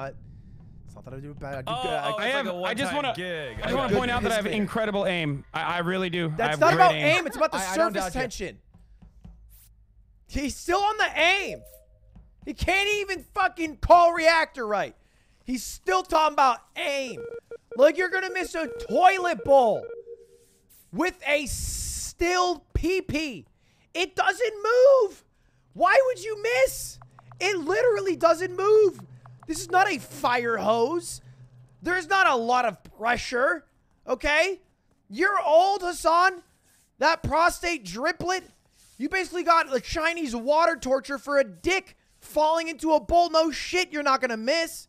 not. It's not that I do bad. I do Oh, good. I- oh, I have- like a I just wanna- I just want to point out that I have history. incredible aim. I, I really do. I That's have not about aim. It's about the I- I surface doubt you. tension. He's still on the aim. He can't even fucking call reactor right. He's still talking about aim. Like you're gonna miss a toilet bowl with a still PP. It doesn't move. Why would you miss? It literally doesn't move. This is not a fire hose. There's not a lot of pressure. Okay? You're old, Hassan. That prostate driplet. You basically got a Chinese water torture for a dick falling into a bowl. No shit, you're not gonna miss.